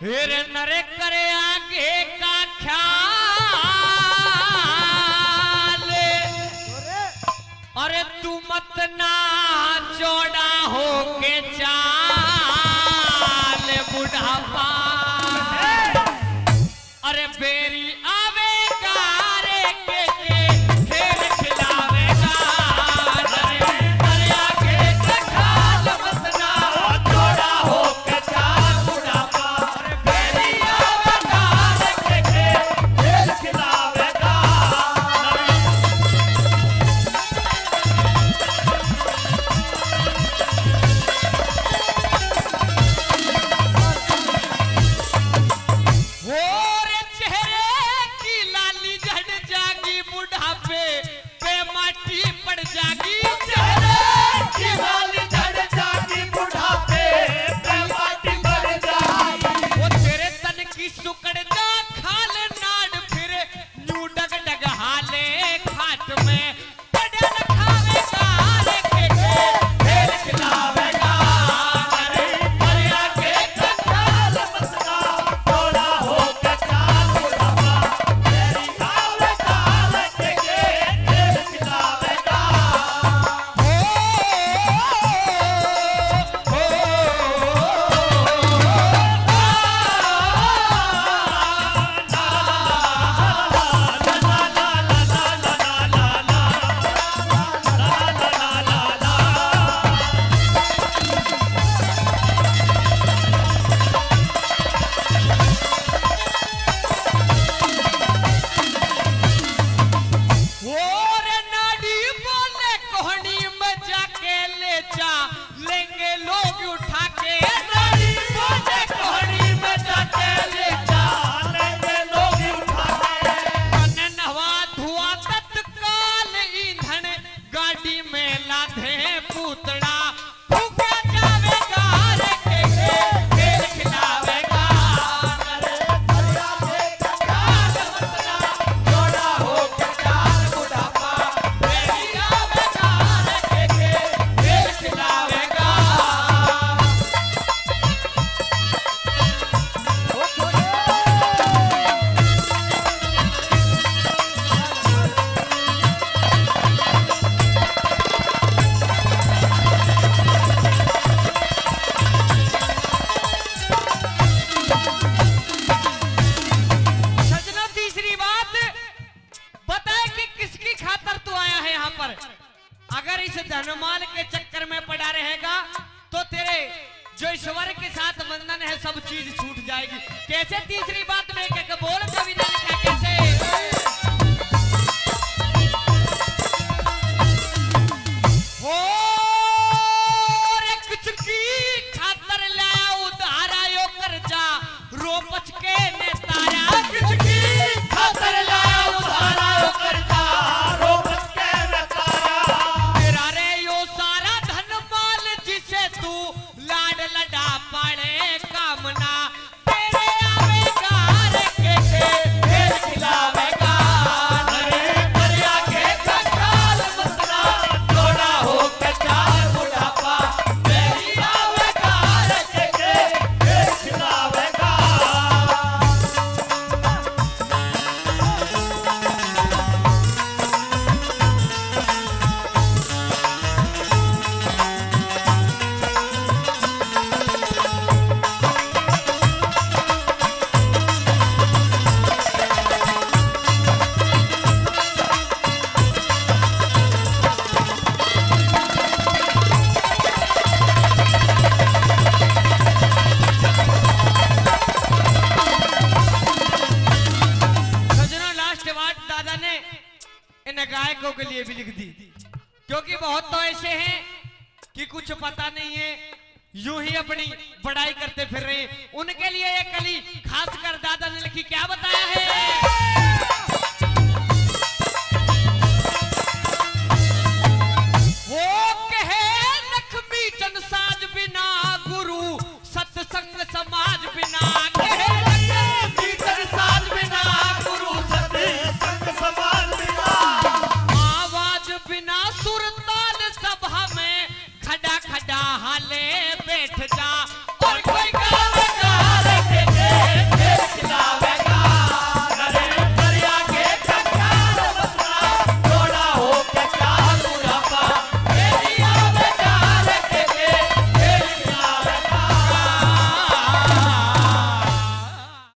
फिर नर करे आगे का ख्याल। अरे। तू मत ना सुकड़ है हनुमान के चक्कर में पड़ा रहेगा तो तेरे जो ईश्वर के साथ बंधन है, सब चीज़ छूट जाएगी। कैसे तीसरी बात में एक बोल कविता विधायकों के लिए भी लिख दी। क्योंकि बहुत तो ऐसे हैं कि कुछ पता नहीं है, यूँ ही अपनी बड़ाई करते फिर रहे उनके लिए ये कली खास कर दादा ने लिखी, क्या बताया है?